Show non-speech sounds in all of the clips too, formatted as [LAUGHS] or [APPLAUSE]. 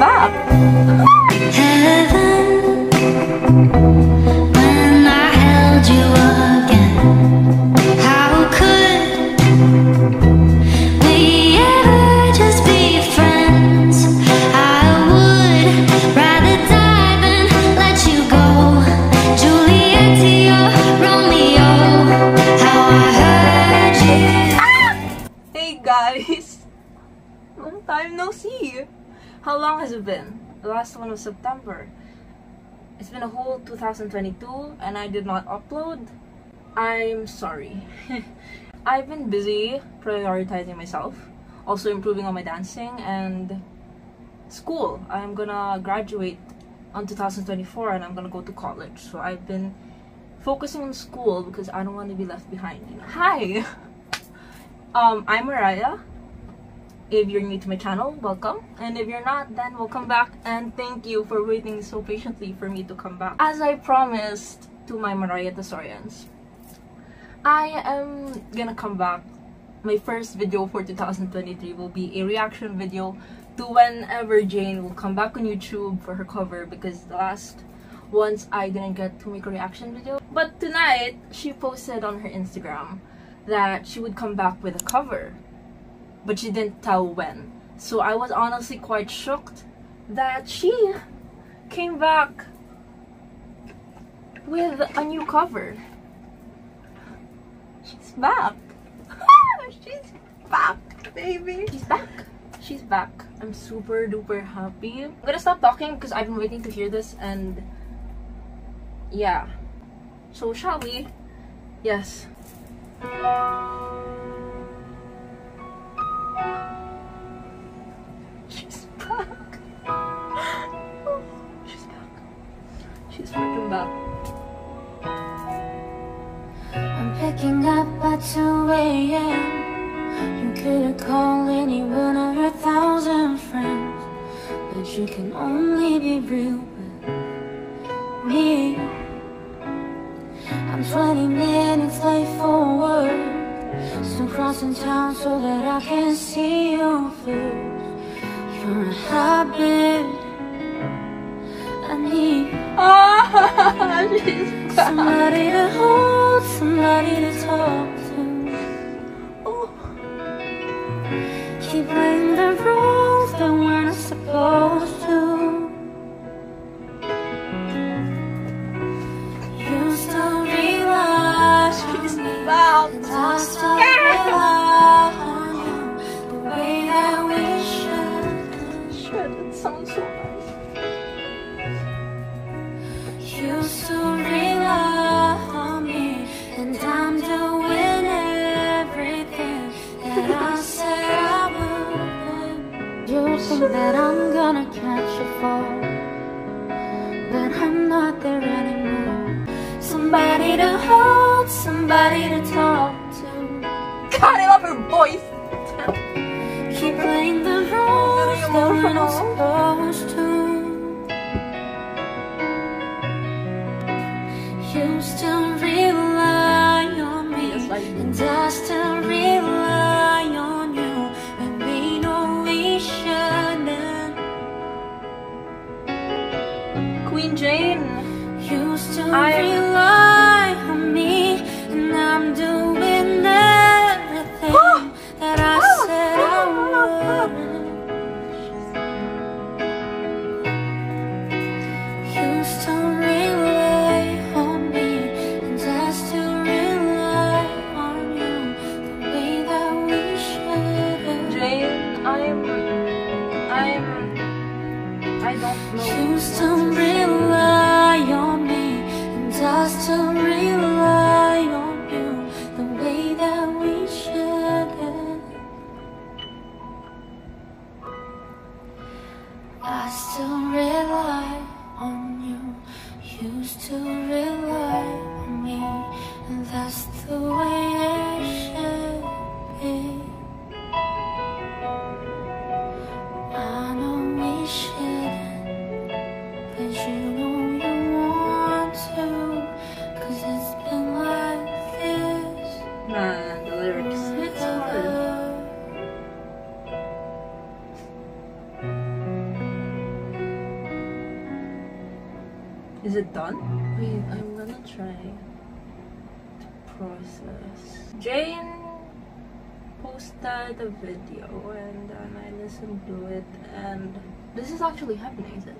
back! Heaven, when I held you again, how could we ever just be friends? I would rather die than let you go. Juliet to your Romeo, how I heard you. Hey guys! Long time no see! How long has it been? The last one was September. It's been a whole 2022 and I did not upload. I'm sorry. [LAUGHS] I've been busy prioritizing myself, also improving on my dancing and school. I'm gonna graduate on 2024 and I'm gonna go to college. So I've been focusing on school because I don't want to be left behind. You know? Hi! [LAUGHS] Um, I'm Mariah. If you're new to my channel, welcome. And if you're not, then welcome back. And thank you for waiting so patiently for me to come back. As I promised to my Mariahtessorians, I am gonna come back. My first video for 2023 will be a reaction video to whenever Jane will come back on YouTube for her cover because the last once I didn't get to make a reaction video. But tonight, she posted on her Instagram that she would come back with a cover, but she didn't tell when. So I was honestly quite shocked that she came back with a new cover. She's back. [LAUGHS] She's back, baby. She's back. She's back. I'm super duper happy. I'm gonna stop talking because I've been waiting to hear this and yeah. So shall we? Yes. I'm up at 2 a.m. You could have called any one of your thousand friends, but you can only be real with me. I'm 20 minutes late for work, still crossing town so that I can see you first. You're a habit I need. [LAUGHS] Oh, [LAUGHS] Back. Somebody to hold, somebody to talk to. Oh, Keep playing the roles that we're not supposed to. You still rely she's on me, back. and I still rely on you the way that we should. Shit, it sounds so I'm not there anymore. Somebody to hold, somebody to talk to. God, I love her voice. Keep playing the roles that we're not supposed to. You still rely on me, and I still rely on you the way that we should. I still rely on you, you still rely on me, and that's the way Is it done? Wait, I'm gonna try to process. Jane posted a video and then I listened to it and this is actually happening, is it?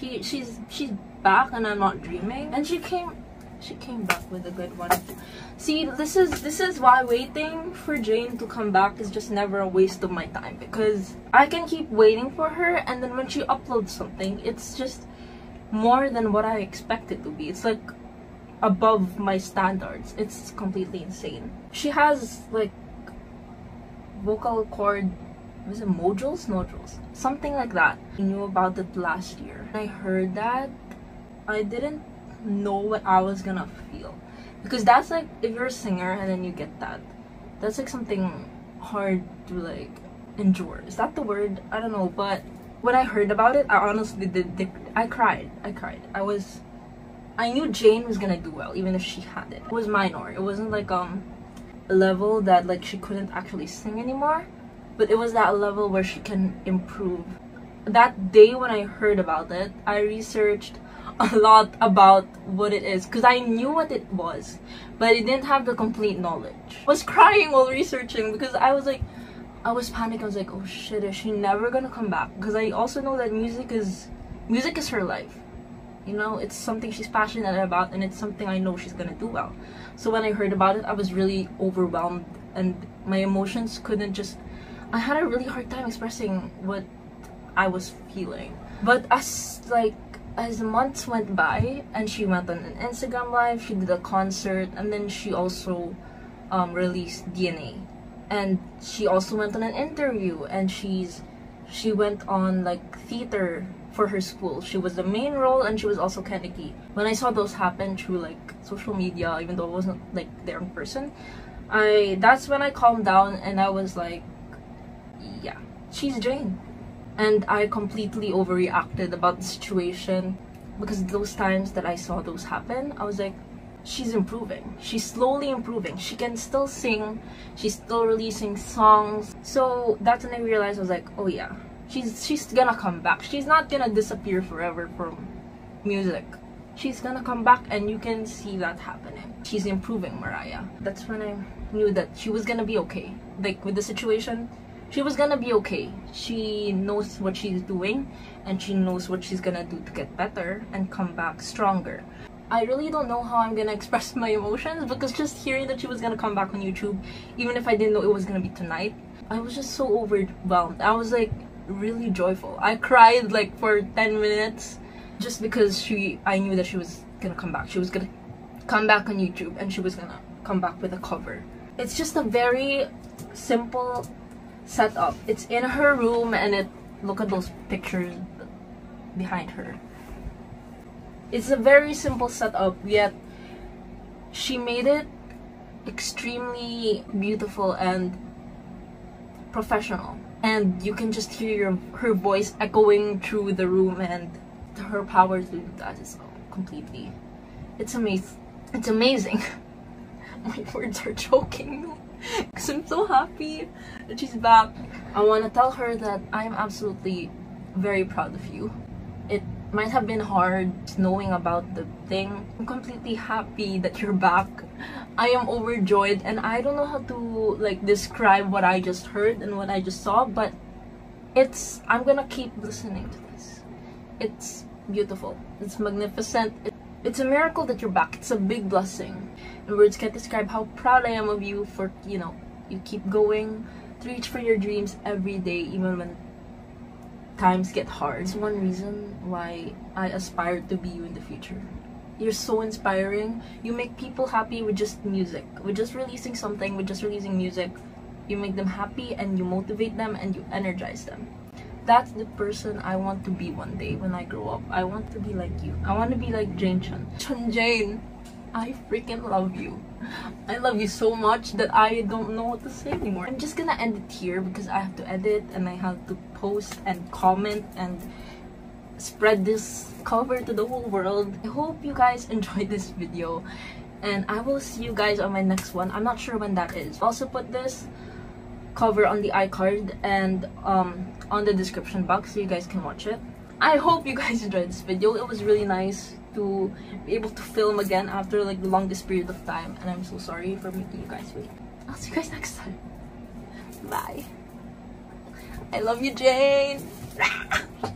She she's she's back and I'm not dreaming. And she came she came back with a good one. See, this is this is why waiting for Jane to come back is just never a waste of my time because I can keep waiting for her and then when she uploads something, it's just more than what I expected to be. It's like above my standards. It's completely insane. She has like vocal cord was it modules? Nodules. Something like that. I knew about it last year. I heard that I didn't know what I was gonna feel. Because that's like if you're a singer and then you get that. That's like something hard to like endure. Is that the word? I don't know, but when I heard about it, I honestly did, did I cried. I cried. I was I knew Jane was gonna do well, even if she had it. It was minor. It wasn't like um a level that like she couldn't actually sing anymore, but it was that level where she can improve. That day when I heard about it, I researched a lot about what it is because I knew what it was, but I didn't have the complete knowledge. I was crying while researching because I was like, I was panicking. I was like, oh shit, is she never gonna come back? Because I also know that music is music is her life. You know, it's something she's passionate about, and it's something I know she's gonna do well. So when I heard about it, I was really overwhelmed, and my emotions couldn't just. I had a really hard time expressing what I was feeling. But as like as the months went by, and she went on an Instagram live, she did a concert, and then she also um, released DNA, and she also went on an interview, and she's she went on like theater for her school. She was the main role and she was also Kennedy. When I saw those happen through like social media, even though it wasn't like there in person, I that's when I calmed down and I was like, yeah, she's Jane. And I completely overreacted about the situation because those times that I saw those happen, I was like, she's improving. She's slowly improving. She can still sing. She's still releasing songs. So that's when I realized I was like, oh yeah, she's she's gonna come back. She's not gonna disappear forever from music. She's gonna come back and you can see that happening. She's improving Mariah. That's when I knew that she was gonna be okay. Like with the situation, she was gonna be okay. She knows what she's doing and she knows what she's gonna do to get better and come back stronger. I really don't know how I'm gonna [LAUGHS] express my emotions because just hearing that she was gonna come back on YouTube, even if I didn't know it was gonna be tonight, I was just so overwhelmed. I was like really joyful. I cried like for 10 minutes just because she I knew that she was gonna come back. She was gonna come back on YouTube and she was gonna come back with a cover. It's just a very simple setup. It's in her room and it look at those pictures behind her. It's a very simple setup yet she made it extremely beautiful and professional. And you can just hear your, her voice echoing through the room and her power to do that is completely. It's amazing it's amazing. [LAUGHS] My words are choking because i'm so happy that she's back. I want to tell her that i'm absolutely very proud of you might have been hard knowing about the thing. I'm completely happy that you're back. I am overjoyed and I don't know how to like describe what I just heard and what I just saw but it's I'm gonna keep listening to this. It's beautiful. It's magnificent. It's a miracle that you're back. It's a big blessing. And words can't describe how proud I am of you for you know you keep going to reach for your dreams every day even when times get hard it's one reason why I aspire to be you in the future you're so inspiring. You make people happy with just music. With just releasing something, with just releasing music, you make them happy and you motivate them and you energize them. That's the person I want to be one day when I grow up. I want to be like you. I want to be like Jane Chun. Chun Jane, I freaking love you. I love you so much that I don't know what to say anymore. I'm just gonna end it here because I have to edit and I have to post and comment and spread this cover to the whole world. I hope you guys [LAUGHS] enjoyed this video and I will see you guys on my next one. I'm not sure when that is. Also put this cover on the iCard and um, on the description box so you guys can watch it. I hope you guys [LAUGHS] enjoyed this video. It was really nice to be able to film again after like the longest period of time. And I'm so sorry for making you guys wait. I'll see you guys next time. Bye. I love you, Jane. [LAUGHS]